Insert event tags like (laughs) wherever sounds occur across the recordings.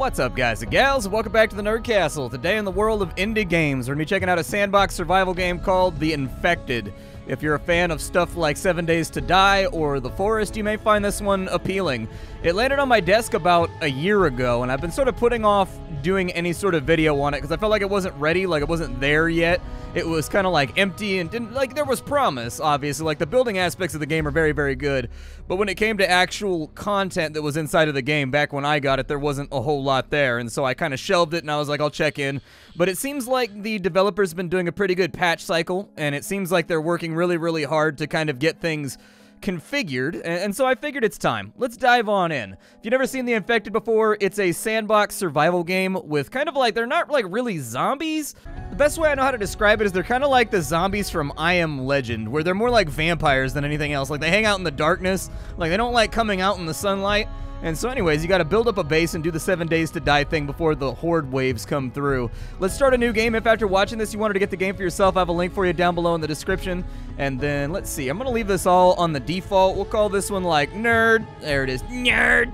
What's up, guys and gals? Welcome back to the Nerd Castle. Today, in the world of indie games, we're going to be checking out a sandbox survival game called The Infected. If you're a fan of stuff like Seven Days to Die or The Forest, you may find this one appealing. It landed on my desk about a year ago, and I've been sort of putting off doing any sort of video on it because I felt like it wasn't ready, like it wasn't there yet. It was kind of like empty and didn't, like, there was promise, obviously. Like, the building aspects of the game are very, very good. But when it came to actual content that was inside of the game, back when I got it, there wasn't a whole lot there. And so I kind of shelved it and I was like, I'll check in. But it seems like the developers have been doing a pretty good patch cycle, and it seems like they're working really, really hard to kind of get things configured, and so I figured it's time. Let's dive on in. If you've never seen The Infected before, it's a sandbox survival game with kind of like, they're not like really zombies. The best way I know how to describe it is they're kind of like the zombies from I Am Legend, where they're more like vampires than anything else. Like they hang out in the darkness, like they don't like coming out in the sunlight. And so anyways, you got to build up a base and do the seven days to die thing before the horde waves come through. Let's start a new game. If after watching this you wanted to get the game for yourself, I have a link for you down below in the description. And then let's see, I'm to leave this all on the default. We'll call this one like Nerd. There it is, Nerd.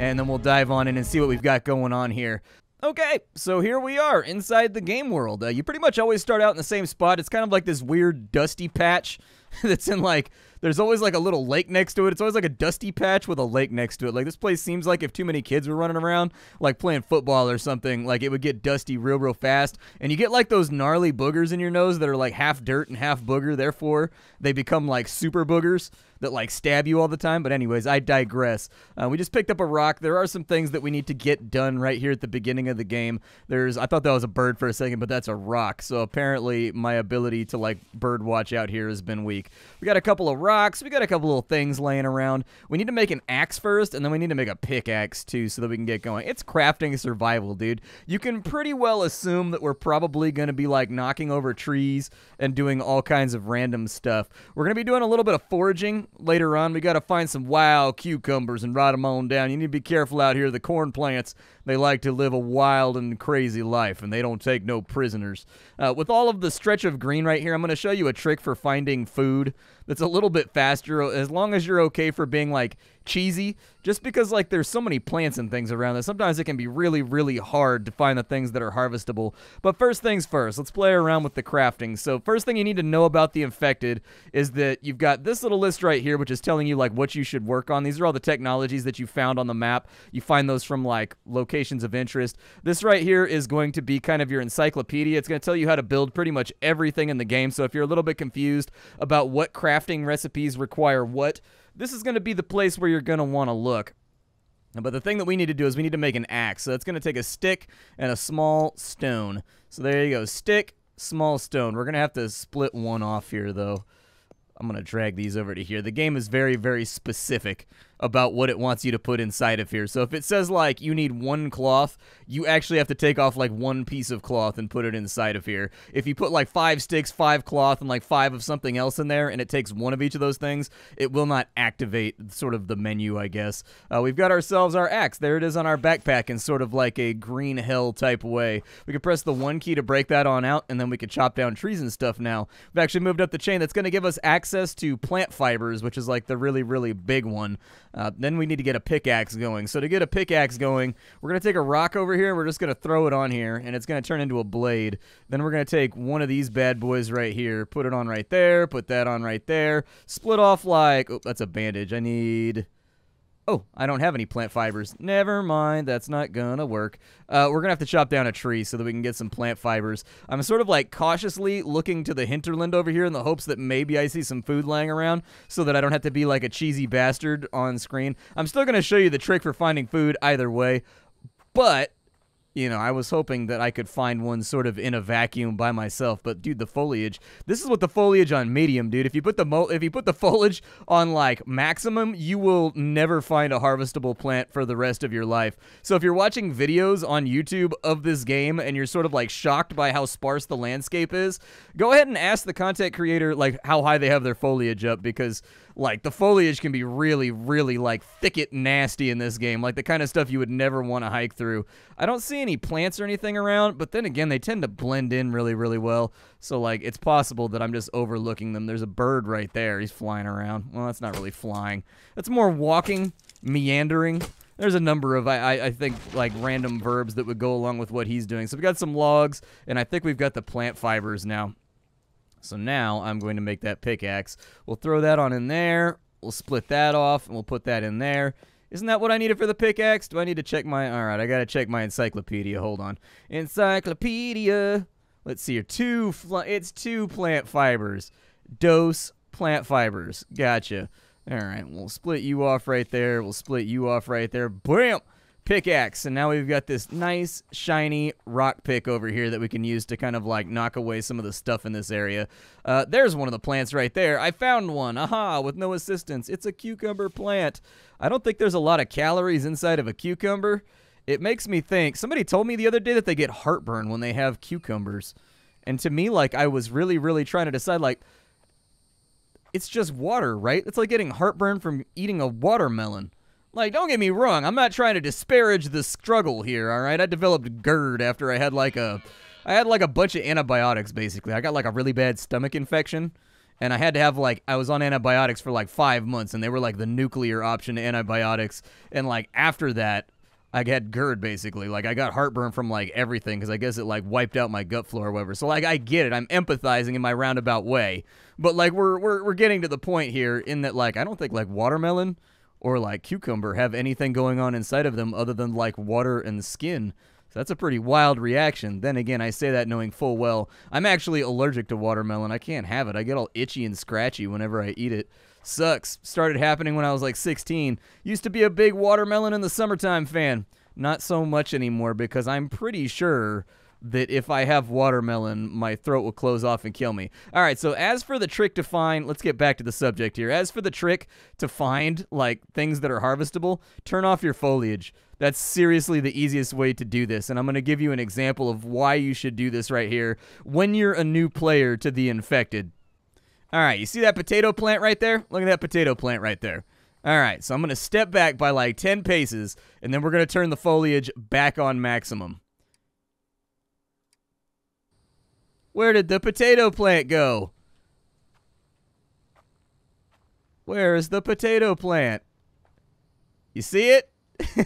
And then we'll dive on in and see what we've got going on here. Okay, so here we are inside the game world. Uh, you pretty much always start out in the same spot. It's kind of like this weird dusty patch (laughs) that's in like there's always like a little lake next to it. It's always like a dusty patch with a lake next to it. Like this place seems like if too many kids were running around, like playing football or something, like it would get dusty real, real fast. And you get like those gnarly boogers in your nose that are like half dirt and half booger. Therefore, they become like super boogers that like stab you all the time. But anyways, I digress. Uh, we just picked up a rock. There are some things that we need to get done right here at the beginning of the game. There's I thought that was a bird for a second, but that's a rock. So apparently my ability to like bird watch out here has been weak. We got a couple of rocks. We got a couple little things laying around. We need to make an axe first, and then we need to make a pickaxe too, so that we can get going. It's crafting survival, dude. You can pretty well assume that we're probably going to be like knocking over trees and doing all kinds of random stuff. We're going to be doing a little bit of foraging later on. We got to find some wild cucumbers and ride them on down. You need to be careful out here. The corn plants, they like to live a wild and crazy life, and they don't take no prisoners. Uh, with all of the stretch of green right here, I'm going to show you a trick for finding food that's a little bit faster as long as you're okay for being like cheesy. Just because like there's so many plants and things around that sometimes it can be really really hard to find the things that are harvestable. But first things first let's play around with the crafting. So first thing you need to know about the infected is that you've got this little list right here which is telling you like what you should work on. These are all the technologies that you found on the map. You find those from like locations of interest. This right here is going to be kind of your encyclopedia. It's going to tell you how to build pretty much everything in the game. So if you're a little bit confused about what crafting recipes require what this is going to be the place where you're going to want to look. But the thing that we need to do is we need to make an axe. So it's going to take a stick and a small stone. So there you go. Stick, small stone. We're going to have to split one off here, though. I'm going to drag these over to here. The game is very, very specific about what it wants you to put inside of here. So if it says like you need one cloth, you actually have to take off like one piece of cloth and put it inside of here. If you put like five sticks, five cloth, and like five of something else in there, and it takes one of each of those things, it will not activate sort of the menu, I guess. Uh, we've got ourselves our axe. There it is on our backpack in sort of like a green hell type way. We could press the one key to break that on out, and then we could chop down trees and stuff now. We've actually moved up the chain. That's going to give us access to plant fibers, which is like the really, really big one. Uh, then we need to get a pickaxe going. So to get a pickaxe going, we're going to take a rock over here. We're just going to throw it on here, and it's going to turn into a blade. Then we're going to take one of these bad boys right here, put it on right there, put that on right there, split off like... Oh, that's a bandage. I need... Oh, I don't have any plant fibers. Never mind, that's not gonna work. Uh, we're gonna have to chop down a tree so that we can get some plant fibers. I'm sort of like cautiously looking to the hinterland over here in the hopes that maybe I see some food laying around so that I don't have to be like a cheesy bastard on screen. I'm still gonna show you the trick for finding food either way, but you know, I was hoping that I could find one sort of in a vacuum by myself, but dude, the foliage. This is what the foliage on medium, dude. If you put the mo if you put the (laughs) foliage on like maximum, you will never find a harvestable plant for the rest of your life. So if you're watching videos on YouTube of this game and you're sort of like shocked by how sparse the landscape is, go ahead and ask the content creator like how high they have their foliage up because like the foliage can be really really like thicket nasty in this game like the kind of stuff you would never want to hike through i don't see any plants or anything around but then again they tend to blend in really really well so like it's possible that i'm just overlooking them there's a bird right there he's flying around well that's not really flying that's more walking meandering there's a number of I, I, I think like random verbs that would go along with what he's doing. So we've got some logs, and I think we've got the plant fibers now. So now I'm going to make that pickaxe. We'll throw that on in there. We'll split that off, and we'll put that in there. Isn't that what I needed for the pickaxe? Do I need to check my... All right, I got to check my encyclopedia. Hold on. Encyclopedia. Let's see here. Two... It's two plant fibers. Dose plant fibers. Gotcha. All right, we'll split you off right there. We'll split you off right there. Bam! Pickaxe. And now we've got this nice, shiny rock pick over here that we can use to kind of like knock away some of the stuff in this area. Uh, there's one of the plants right there. I found one. Aha, with no assistance. It's a cucumber plant. I don't think there's a lot of calories inside of a cucumber. It makes me think. Somebody told me the other day that they get heartburn when they have cucumbers. And to me, like, I was really, really trying to decide, like, it's just water, right? It's like getting heartburn from eating a watermelon. Like, don't get me wrong, I'm not trying to disparage the struggle here, all right? I developed GERD after I had like a I had like a bunch of antibiotics basically. I got like a really bad stomach infection and I had to have like I was on antibiotics for like 5 months and they were like the nuclear option antibiotics and like after that I had GERD basically. Like I got heartburn from like everything because I guess it like wiped out my gut flora or whatever. So like I get it. I'm empathizing in my roundabout way. But like we're we're we're getting to the point here in that like I don't think like watermelon or like cucumber have anything going on inside of them other than like water and skin. So that's a pretty wild reaction. Then again, I say that knowing full well I'm actually allergic to watermelon. I can't have it. I get all itchy and scratchy whenever I eat it. Sucks. Started happening when I was like 16. Used to be a big watermelon in the summertime fan. Not so much anymore because I'm pretty sure that if I have watermelon, my throat will close off and kill me. All right, so as for the trick to find, let's get back to the subject here. As for the trick to find like things that are harvestable, turn off your foliage. That's seriously the easiest way to do this, and I'm going to give you an example of why you should do this right here when you're a new player to the infected. All right, you see that potato plant right there? Look at that potato plant right there. All right, so I'm going to step back by like 10 paces, and then we're going to turn the foliage back on maximum. Where did the potato plant go? Where is the potato plant? You see it? (laughs)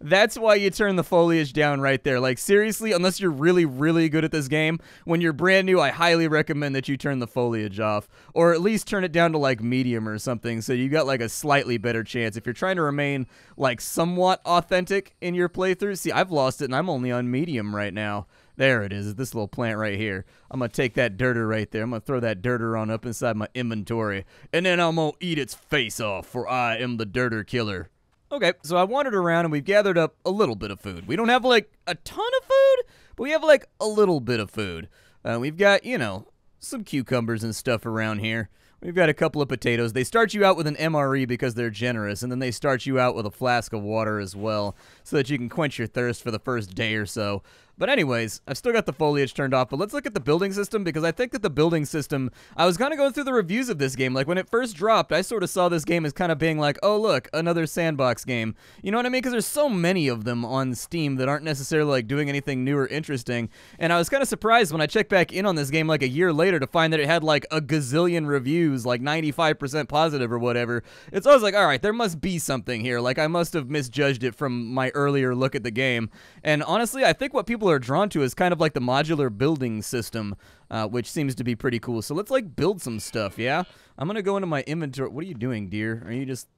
That's why you turn the foliage down right there. Like, seriously, unless you're really, really good at this game, when you're brand new, I highly recommend that you turn the foliage off. Or at least turn it down to, like, medium or something so you got, like, a slightly better chance. If you're trying to remain, like, somewhat authentic in your playthrough, see, I've lost it and I'm only on medium right now. There it is, this little plant right here. I'm going to take that dirter right there. I'm going to throw that dirter on up inside my inventory. And then I'm going to eat its face off, for I am the dirter killer. Okay, so I wandered around and we've gathered up a little bit of food. We don't have, like, a ton of food, but we have, like, a little bit of food. Uh, we've got, you know, some cucumbers and stuff around here. We've got a couple of potatoes. They start you out with an MRE because they're generous, and then they start you out with a flask of water as well, so that you can quench your thirst for the first day or so. But anyways, I've still got the foliage turned off, but let's look at the building system because I think that the building system, I was kind of going through the reviews of this game. Like when it first dropped, I sort of saw this game as kind of being like, oh look, another sandbox game. You know what I mean? Because there's so many of them on Steam that aren't necessarily like doing anything new or interesting. And I was kind of surprised when I checked back in on this game like a year later to find that it had like a gazillion reviews, like 95% positive or whatever. It's always like, all right, there must be something here. Like I must have misjudged it from my earlier look at the game. And honestly, I think what people are drawn to is kind of like the modular building system, uh, which seems to be pretty cool. So let's like build some stuff, yeah? I'm gonna go into my inventory. What are you doing, dear? Are you just...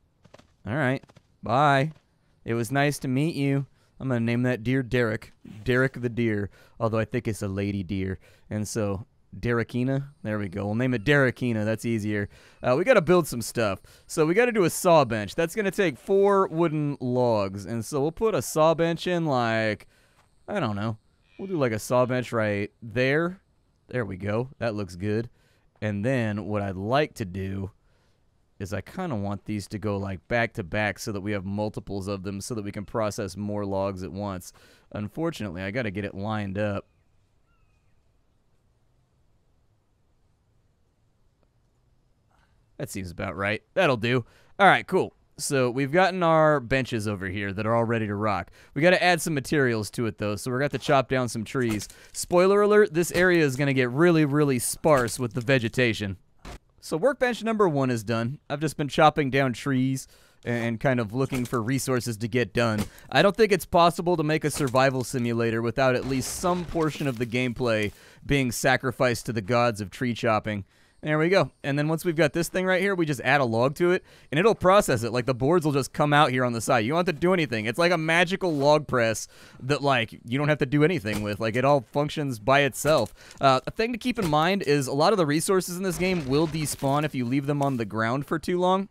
Alright, bye. It was nice to meet you. I'm gonna name that deer Derek. Derek the deer, although I think it's a lady deer. And so Derekina. There we go. We'll name it Derekina. That's easier. Uh, we got to build some stuff. So we got to do a saw bench. That's going to take four wooden logs. And so we'll put a saw bench in like I don't know. We'll do like a saw bench right there. There we go. That looks good. And then what I'd like to do is I kind of want these to go like back to back so that we have multiples of them so that we can process more logs at once. Unfortunately, I got to get it lined up. That seems about right. That'll do. All right, cool. So we've gotten our benches over here that are all ready to rock. We got to add some materials to it though, so we're going to chop down some trees. Spoiler alert, this area is going to get really, really sparse with the vegetation. So workbench number one is done. I've just been chopping down trees and kind of looking for resources to get done. I don't think it's possible to make a survival simulator without at least some portion of the gameplay being sacrificed to the gods of tree chopping. There we go. And then once we've got this thing right here, we just add a log to it, and it'll process it. Like, the boards will just come out here on the side. You don't have to do anything. It's like a magical log press that, like, you don't have to do anything with. Like, it all functions by itself. Uh, a thing to keep in mind is a lot of the resources in this game will despawn if you leave them on the ground for too long.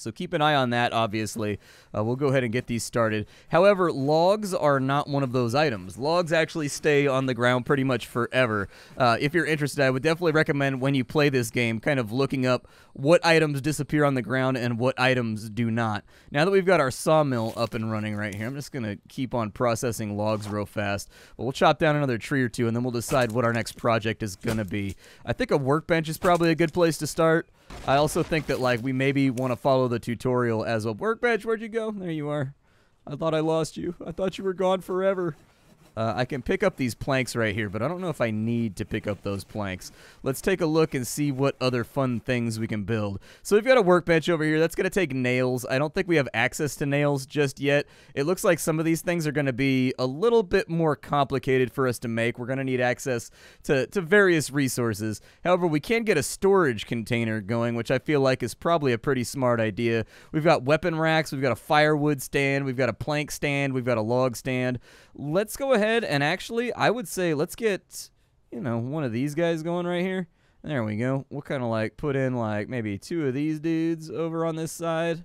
So keep an eye on that, obviously. Uh, we'll go ahead and get these started. However, logs are not one of those items. Logs actually stay on the ground pretty much forever. Uh, if you're interested, I would definitely recommend when you play this game kind of looking up what items disappear on the ground and what items do not. Now that we've got our sawmill up and running right here, I'm just going to keep on processing logs real fast. But we'll chop down another tree or two, and then we'll decide what our next project is going to be. I think a workbench is probably a good place to start. I also think that like we maybe want to follow the tutorial as a workbench. Where'd you go? There you are. I thought I lost you. I thought you were gone forever. Uh, I can pick up these planks right here, but I don't know if I need to pick up those planks. Let's take a look and see what other fun things we can build. So we've got a workbench over here. That's going to take nails. I don't think we have access to nails just yet. It looks like some of these things are going to be a little bit more complicated for us to make. We're going to need access to, to various resources. However, we can get a storage container going, which I feel like is probably a pretty smart idea. We've got weapon racks. We've got a firewood stand. We've got a plank stand. We've got a log stand. Let's go ahead ahead and actually, I would say let's get, you know, one of these guys going right here. There we go. We'll kind of like put in like maybe two of these dudes over on this side.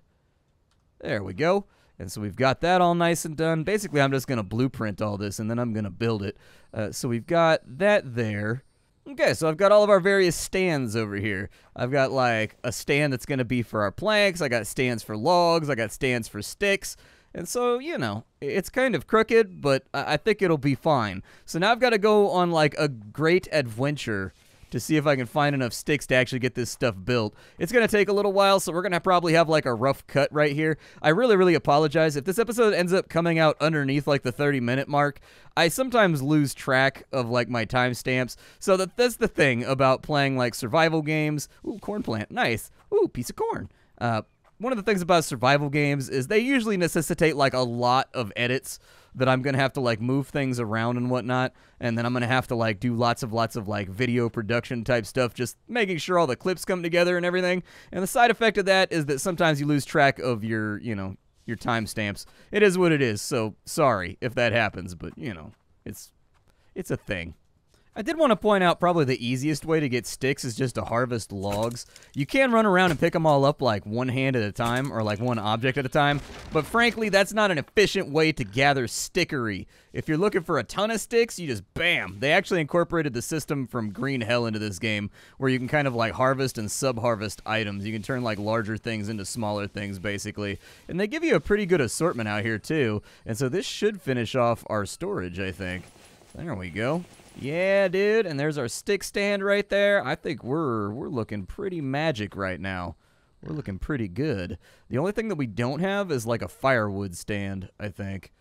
There we go. And so we've got that all nice and done. Basically, I'm just going to blueprint all this and then I'm going to build it. Uh, so we've got that there. Okay, so I've got all of our various stands over here. I've got like a stand that's going to be for our planks. I got stands for logs. I got stands for sticks. And so, you know, it's kind of crooked, but I think it'll be fine. So now I've got to go on like a great adventure to see if I can find enough sticks to actually get this stuff built. It's going to take a little while, so we're going to probably have like a rough cut right here. I really, really apologize. If this episode ends up coming out underneath like the 30 minute mark, I sometimes lose track of like my timestamps. So that that's the thing about playing like survival games. Ooh, corn plant. Nice. Ooh, piece of corn. Uh, one of the things about survival games is they usually necessitate like a lot of edits that I'm gonna have to like move things around and whatnot, and then I'm gonna have to like do lots of lots of like video production type stuff, just making sure all the clips come together and everything. And the side effect of that is that sometimes you lose track of your, you know, your timestamps. It is what it is. So sorry if that happens, but you know, it's it's a thing. I did want to point out probably the easiest way to get sticks is just to harvest logs. You can run around and pick them all up like one hand at a time or like one object at a time, but frankly, that's not an efficient way to gather stickery. If you're looking for a ton of sticks, you just bam. They actually incorporated the system from Green Hell into this game where you can kind of like harvest and sub-harvest items. You can turn like larger things into smaller things basically. And they give you a pretty good assortment out here too. And so this should finish off our storage, I think. There we go. Yeah, dude, and there's our stick stand right there. I think we're we're looking pretty magic right now. We're looking pretty good. The only thing that we don't have is like a firewood stand, I think.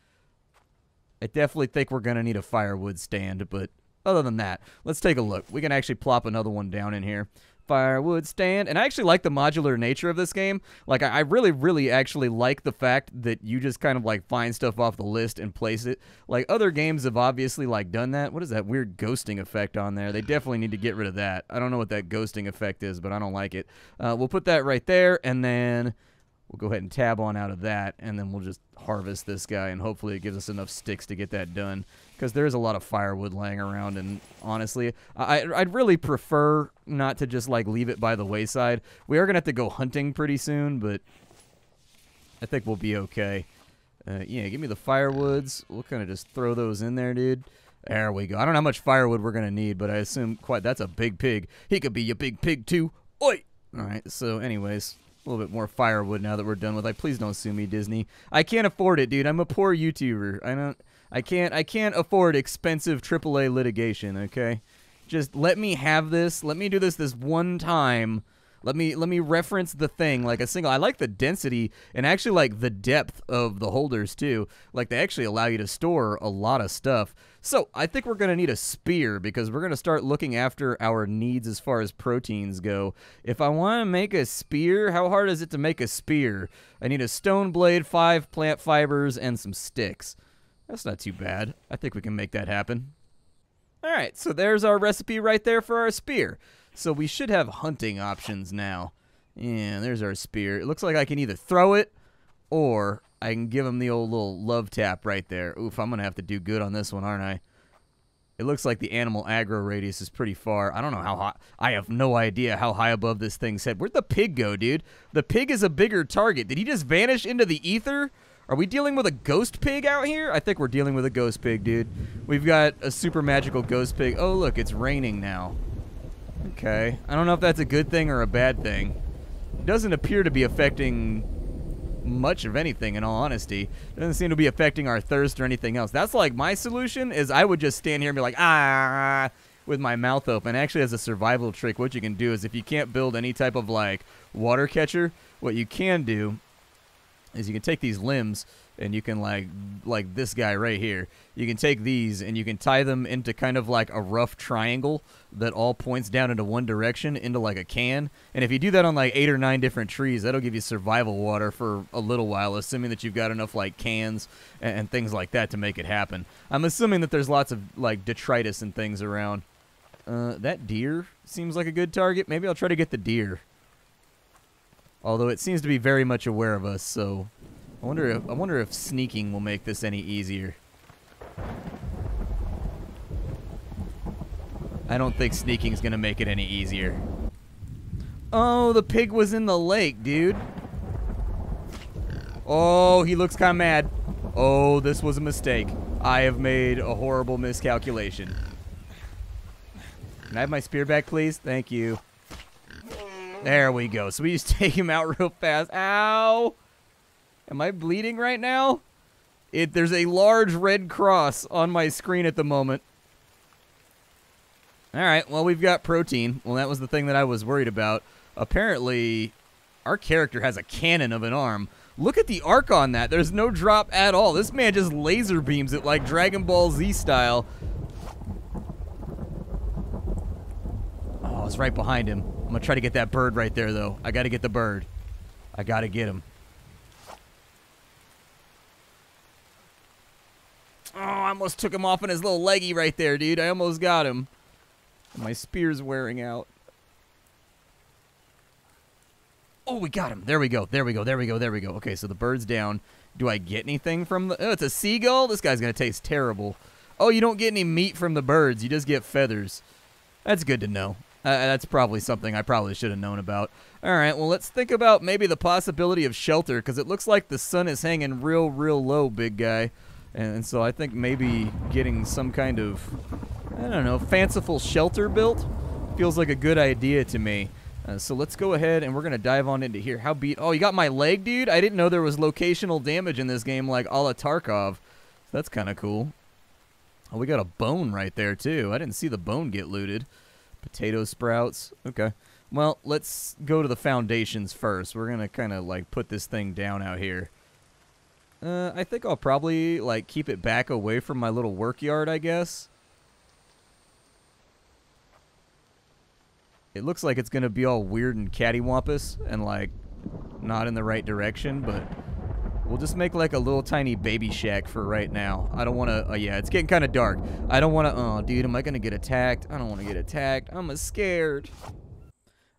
I definitely think we're going to need a firewood stand, but other than that, let's take a look. We can actually plop another one down in here firewood stand. And I actually like the modular nature of this game. Like, I, really, really actually like the fact that you just kind of like find stuff off the list and place it. Like, other games have obviously like done that. What is that weird ghosting effect on there? They definitely need to get rid of that. I don't know what that ghosting effect is, but I don't like it. Uh, we'll put that right there, and then we'll go ahead and tab on out of that, and then we'll just harvest this guy, and hopefully it gives us enough sticks to get that done because there's a lot of firewood laying around and honestly I, i'd really prefer not to just like leave it by the wayside. We are gonna have to go hunting pretty soon but i think we'll be okay. Uh, yeah give me the firewoods. We'll kind of just throw those in there dude. There we go. I don't know how much firewood we're gonna need but i assume quite that's a big pig. He could be a big pig too. Oi! All right so anyways a little bit more firewood now that we're done with. Like, please don't sue me, Disney. I can't afford it, dude. I'm a poor YouTuber. I don't. I can't I can't afford expensive AAA litigation, okay? Just let me have this. Let me do this this one time Let me let me reference the thing like a single. I like the density and actually like the depth of the holders too. Like they actually allow you to store a lot of stuff. So I think we're gonna need a spear because we're gonna start looking after our needs as far as proteins go. If I want to make a spear, how hard is it to make a spear? I need a stone blade, five plant fibers, and some sticks. That's not too bad. I think we can make that happen. All right, so there's our recipe right there for our spear. So we should have hunting options now. Yeah, there's our spear. It looks like I can either throw it or I can give him the old little love tap right there. Oof, I'm going to have to do good on this one, aren't I? It looks like the animal aggro radius is pretty far. I don't know how high. I have no idea how high above this thing's head. Where'd the pig go, dude? The pig is a bigger target. Did he just vanish into the ether? Are we dealing with a ghost pig out here? I think we're dealing with a ghost pig, dude. We've got a super magical ghost pig. Oh, look, it's raining now. Okay. I don't know if that's a good thing or a bad thing. It doesn't appear to be affecting much of anything, in all honesty. Doesn't seem to be affecting our thirst or anything else. That's like my solution is I would just stand here and be like, ah, with my mouth open. Actually, as a survival trick, what you can do is if you can't build any type of like water catcher, what you can do is you can take these limbs and you can like like this guy right here you can take these and you can tie them into kind of like a rough triangle that all points down into one direction into like a can. And if you do that on like eight or nine different trees that'll give you survival water for a little while assuming that you've got enough like cans and, and things like that to make it happen. I'm assuming that there's lots of like detritus and things around. Uh, that deer seems like a good target. Maybe i'll try to get the deer. Although it seems to be very much aware of us so I wonder if I wonder if sneaking will make this any easier. I don't think sneaking is gonna make it any easier. Oh, the pig was in the lake, dude. Oh, he looks kind of mad. Oh, this was a mistake. I have made a horrible miscalculation. Can I have my spear back, please? Thank you. There we go. So we just (laughs) take him out real fast. Ow! Am I bleeding right now? It there's a large red cross on my screen at the moment. All right, well we've got protein. Well, that was the thing that I was worried about. Apparently, our character has a cannon of an arm. Look at the arc on that. There's no drop at all. This man just laser beams it like Dragon Ball Z style. Oh, it's right behind him. I'm to try to get that bird right there, though. I got to get the bird. I got to get him. Oh, I almost took him off on his little leggy right there, dude. I almost got him. My spear's wearing out. Oh, we got him. There we go. There we go. There we go. There we go. Okay, so the bird's down. Do I get anything from the... Oh, it's a seagull? This guy's going to taste terrible. Oh, you don't get any meat from the birds. You just get feathers. That's good to know. Uh, that's probably something I probably should have known about. All right, well, let's think about maybe the possibility of shelter, because it looks like the sun is hanging real, real low, big guy. And so I think maybe getting some kind of, I don't know, fanciful shelter built feels like a good idea to me. Uh, so let's go ahead and we're going to dive on into here. How beat... Oh, you got my leg, dude? I didn't know there was locational damage in this game like a la Tarkov. So that's kind of cool. Oh, we got a bone right there, too. I didn't see the bone get looted. Potato sprouts. Okay. Well, let's go to the foundations first. We're going to kind of, like, put this thing down out here. Uh, I think I'll probably, like, keep it back away from my little work yard, I guess. It looks like it's going to be all weird and cattywampus and, like, not in the right direction, but we'll just make, like, a little tiny baby shack for right now. I don't want to, oh, yeah, it's getting kind of dark. I don't want to, oh, dude, am I going to get attacked? I don't want to get attacked. I'm scared.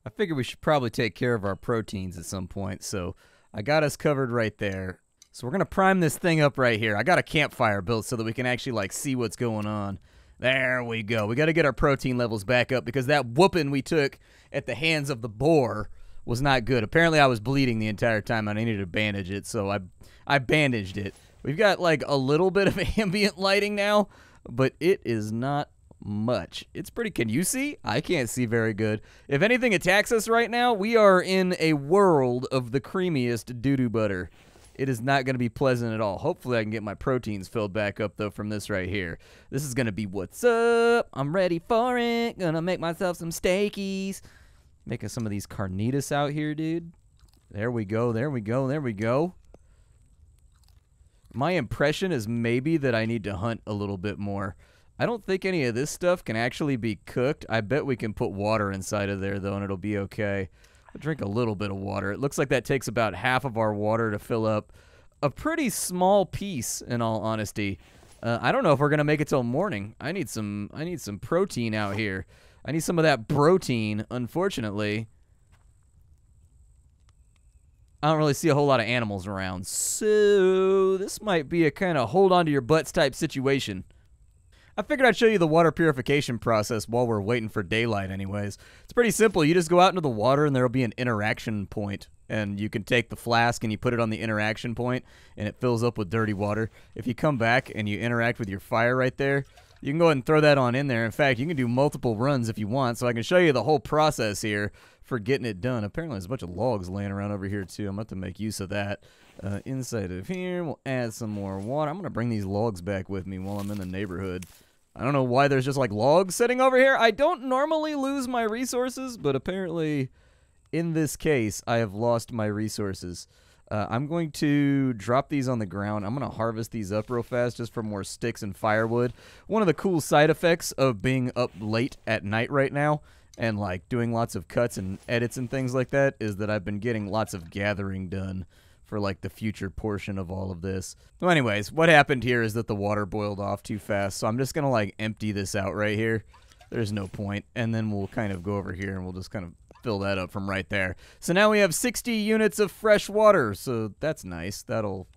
I figure we should probably take care of our proteins at some point, so I got us covered right there. So we're going to prime this thing up right here. I got a campfire built so that we can actually like see what's going on. There we go. We got to get our protein levels back up because that whooping we took at the hands of the boar was not good. Apparently I was bleeding the entire time and I needed to bandage it, so I I bandaged it. We've got like a little bit of (laughs) ambient lighting now, but it is not much. It's pretty. Can you see? I can't see very good. If anything attacks us right now, we are in a world of the creamiest doo doo butter. It is not going to be pleasant at all. Hopefully, I can get my proteins filled back up, though, from this right here. This is going to be what's up. I'm ready for it. Gonna make myself some steakies. Making some of these carnitas out here, dude. There we go, there we go, there we go. My impression is maybe that I need to hunt a little bit more. I don't think any of this stuff can actually be cooked. I bet we can put water inside of there, though, and it'll be okay. I'll drink a little bit of water. It looks like that takes about half of our water to fill up a pretty small piece, in all honesty. Uh, I don't know if we're gonna make it till morning. I need some. I need some protein out here. I need some of that protein. Unfortunately, I don't really see a whole lot of animals around, so this might be a kind of hold on to your butts type situation. I figured I'd show you the water purification process while we're waiting for daylight anyways. It's pretty simple. You just go out into the water and there'll be an interaction point and you can take the flask and you put it on the interaction point and it fills up with dirty water. If you come back and you interact with your fire right there, you can go ahead and throw that on in there. In fact, you can do multiple runs if you want, so I can show you the whole process here for getting it done. Apparently, there's a bunch of logs laying around over here, too. I'm about to make use of that. Uh, inside of here, we'll add some more water. I'm going to bring these logs back with me while I'm in the neighborhood. I don't know why there's just like logs sitting over here. I don't normally lose my resources, but apparently in this case, I have lost my resources. Uh, I'm going to drop these on the ground. I'm going to harvest these up real fast just for more sticks and firewood. One of the cool side effects of being up late at night right now and like doing lots of cuts and edits and things like that is that I've been getting lots of gathering done for like the future portion of all of this. So anyways, what happened here is that the water boiled off too fast. So I'm just going to like empty this out right here. There's no point. And then we'll kind of go over here and we'll just kind of fill that up from right there. So now we have 60 units of fresh water. So that's nice. That'll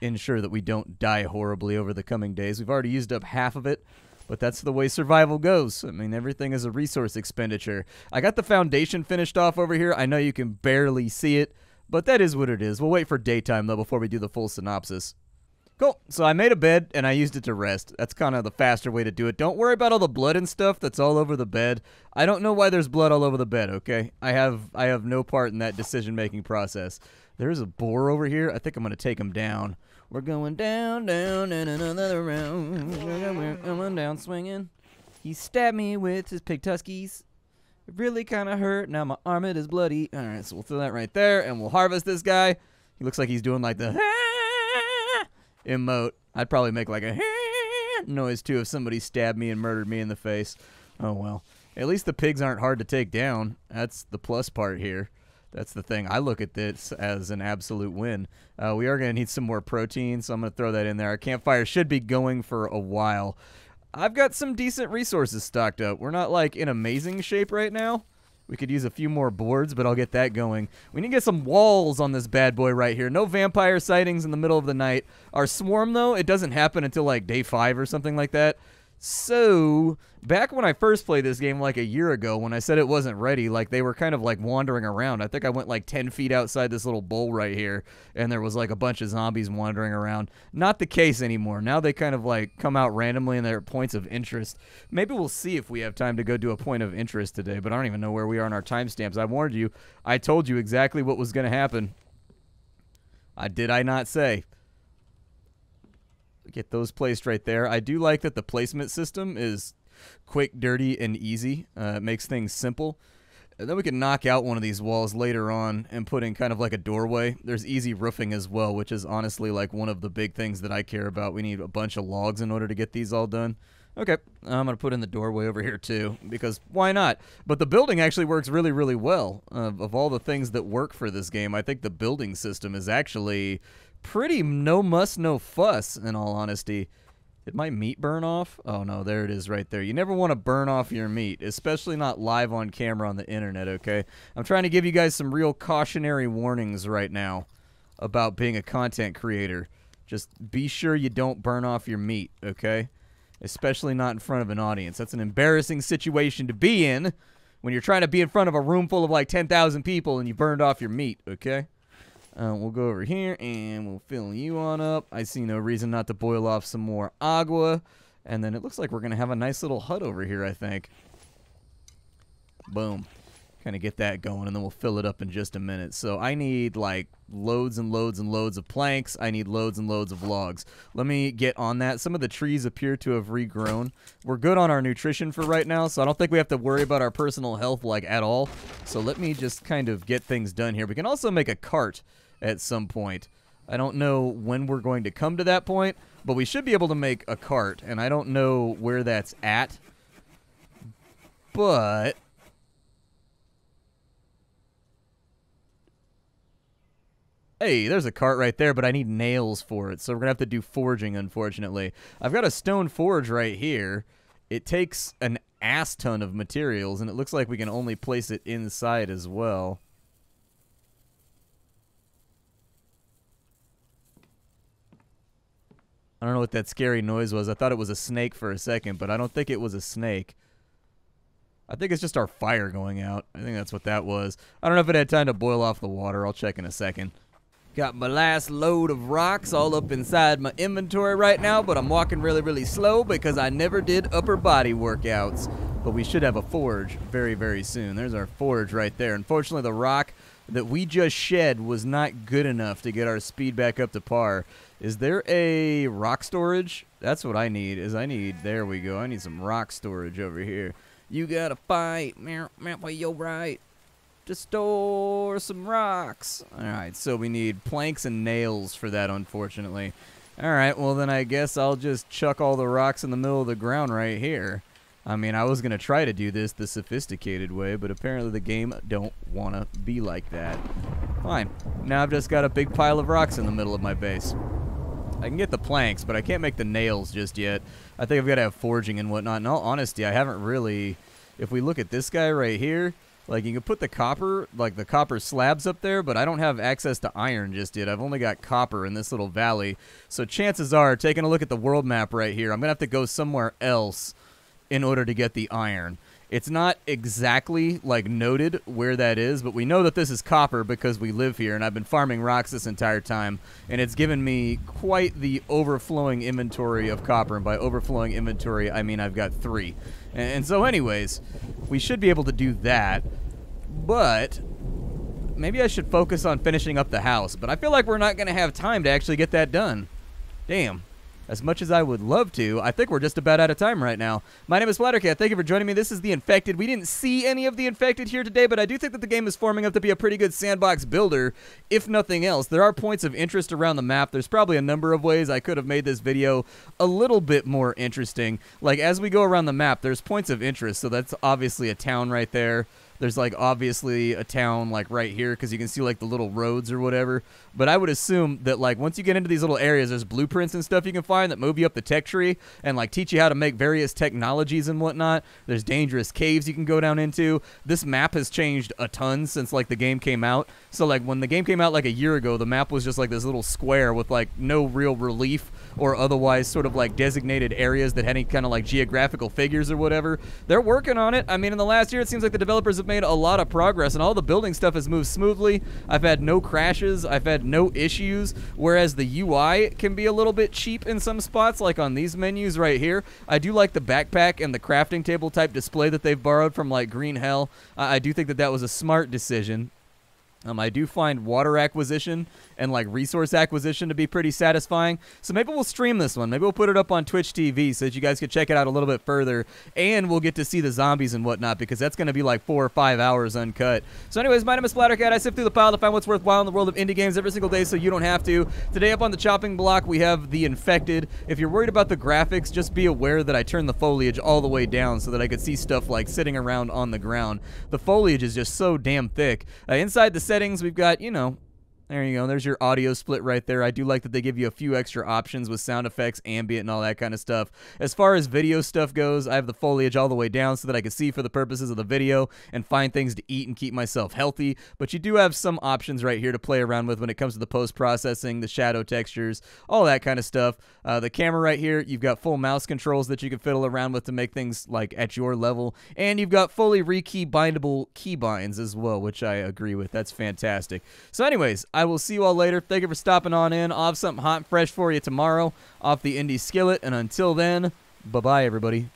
ensure that we don't die horribly over the coming days. We've already used up half of it. But that's the way survival goes. I mean, everything is a resource expenditure. I got the foundation finished off over here. I know you can barely see it, but that is what it is. We'll wait for daytime, though, before we do the full synopsis. Cool. So I made a bed, and I used it to rest. That's kind of the faster way to do it. Don't worry about all the blood and stuff that's all over the bed. I don't know why there's blood all over the bed, okay? I have I have no part in that decision-making process. There's a boar over here. I think I'm going to take him down. We're going down, down, and another round. We're coming down swinging. He stabbed me with his pig tuskies. It really kind of hurt. Now my armpit is bloody. All right, so we'll throw that right there, and we'll harvest this guy. He looks like he's doing like the (laughs) emote. I'd probably make like a (laughs) noise too if somebody stabbed me and murdered me in the face. Oh well. At least the pigs aren't hard to take down. That's the plus part here. That's the thing. I look at this as an absolute win. Uh, we are going to need some more protein, so I'm going to throw that in there. Our campfire should be going for a while. I've got some decent resources stocked up. We're not like in amazing shape right now. We could use a few more boards, but I'll get that going. We need to get some walls on this bad boy right here. No vampire sightings in the middle of the night. Our swarm, though, it doesn't happen until like day five or something like that. So, back when I first played this game like a year ago, when I said it wasn't ready, like they were kind of like wandering around. I think I went like 10 feet outside this little bowl right here, and there was like a bunch of zombies wandering around. Not the case anymore. Now they kind of like come out randomly and they're points of interest. Maybe we'll see if we have time to go do a point of interest today, but I don't even know where we are on our timestamps. I warned you. I told you exactly what was going to happen. I did I not say? Get those placed right there. I do like that the placement system is quick, dirty, and easy. Uh, it makes things simple. And then we can knock out one of these walls later on and put in kind of like a doorway. There's easy roofing as well, which is honestly like one of the big things that I care about. We need a bunch of logs in order to get these all done. Okay, I'm going to put in the doorway over here too, because why not? But the building actually works really, really well. Uh, of all the things that work for this game, I think the building system is actually pretty no muss, no fuss, in all honesty. Did my meat burn off? Oh no, there it is right there. You never want to burn off your meat, especially not live on camera on the internet, okay? I'm trying to give you guys some real cautionary warnings right now about being a content creator. Just be sure you don't burn off your meat, okay? Especially not in front of an audience. That's an embarrassing situation to be in when you're trying to be in front of a room full of like 10,000 people and you burned off your meat, okay? Uh, we'll go over here and we'll fill you on up. I see no reason not to boil off some more agua. And then it looks like we're going to have a nice little hut over here, I think. Boom. kind of get that going, and then we'll fill it up in just a minute. So I need like loads and loads and loads of planks. I need loads and loads of logs. Let me get on that. Some of the trees appear to have regrown. We're good on our nutrition for right now, so I don't think we have to worry about our personal health like at all. So let me just kind of get things done here. We can also make a cart at some point. I don't know when we're going to come to that point, but we should be able to make a cart, and I don't know where that's at. But Hey, there's a cart right there, but I need nails for it, so we're going to have to do forging, unfortunately. I've got a stone forge right here. It takes an ass ton of materials, and it looks like we can only place it inside as well. I don't know what that scary noise was. I thought it was a snake for a second, but I don't think it was a snake. I think it's just our fire going out. I think that's what that was. I don't know if it had time to boil off the water. I'll check in a second. Got my last load of rocks all up inside my inventory right now, but I'm walking really, really slow because I never did upper body workouts. But we should have a forge very, very soon. There's our forge right there. Unfortunately, the rock that we just shed was not good enough to get our speed back up to par. Is there a rock storage? That's what I need, is I need, there we go, I need some rock storage over here. You gotta fight, meow, meow, you're right to store some rocks. Alright, so we need planks and nails for that, unfortunately. Alright, well then I guess I'll just chuck all the rocks in the middle of the ground right here. I mean, I was going to try to do this the sophisticated way, but apparently the game don't want to be like that. Fine. Now I've just got a big pile of rocks in the middle of my base. I can get the planks, but I can't make the nails just yet. I think I've got to have forging and whatnot. In all honesty, I haven't really... If we look at this guy right here, like, you can put the copper, like the copper slabs up there, but I don't have access to iron just yet. I've only got copper in this little valley. So chances are, taking a look at the world map right here, I'm going to have to go somewhere else in order to get the iron. It's not exactly, like, noted where that is, but we know that this is copper because we live here, and I've been farming rocks this entire time, and it's given me quite the overflowing inventory of copper, and by overflowing inventory, I mean I've got three. And so anyways, we should be able to do that. But maybe I should focus on finishing up the house. But I feel like we're not going to have time to actually get that done. Damn. As much as I would love to, I think we're just about out of time right now. My name is Splattercat. Thank you for joining me. This is The Infected. We didn't see any of The Infected here today, but I do think that the game is forming up to be a pretty good sandbox builder, if nothing else. There are points of interest around the map. There's probably a number of ways I could have made this video a little bit more interesting. Like, as we go around the map, there's points of interest, so that's obviously a town right there. There's like obviously a town like right here because you can see like the little roads or whatever. But I would assume that like once you get into these little areas, there's blueprints and stuff you can find that move you up the tech tree and like teach you how to make various technologies and whatnot. There's dangerous caves you can go down into. This map has changed a ton since like the game came out. So like when the game came out like a year ago, the map was just like this little square with like no real relief or otherwise sort of like designated areas that had any kind of like geographical figures or whatever. They're working on it. I mean, in the last year, it seems like the developers have made a lot of progress and all the building stuff has moved smoothly. I've had no crashes. I've had no issues, whereas the UI can be a little bit cheap in some spots, like on these menus right here. I do like the backpack and the crafting table type display that they've borrowed from like Green Hell. I do think that that was a smart decision. Um, I do find water acquisition and like resource acquisition to be pretty satisfying. So maybe we'll stream this one. Maybe we'll put it up on Twitch TV so that you guys can check it out a little bit further, and we'll get to see the zombies and whatnot because that's going to be like four or five hours uncut. So, anyways, my name is Splattercat. I sift through the pile to find what's worthwhile in the world of indie games every single day, so you don't have to. Today, up on the chopping block, we have the Infected. If you're worried about the graphics, just be aware that I turned the foliage all the way down so that I could see stuff like sitting around on the ground. The foliage is just so damn thick. Uh, inside the settings, we've got you know there you go. There's your audio split right there. I do like that they give you a few extra options with sound effects, ambient, and all that kind of stuff. As far as video stuff goes, I have the foliage all the way down so that I can see for the purposes of the video and find things to eat and keep myself healthy. But you do have some options right here to play around with when it comes to the post-processing, the shadow textures, all that kind of stuff. Uh, the camera right here, you've got full mouse controls that you can fiddle around with to make things like at your level. And you've got fully rekey bindable keybinds as well, which I agree with. That's fantastic. So anyways, I I will see you all later. Thank you for stopping on in. I'll have something hot and fresh for you tomorrow off the Indie Skillet. And until then, bye-bye, everybody.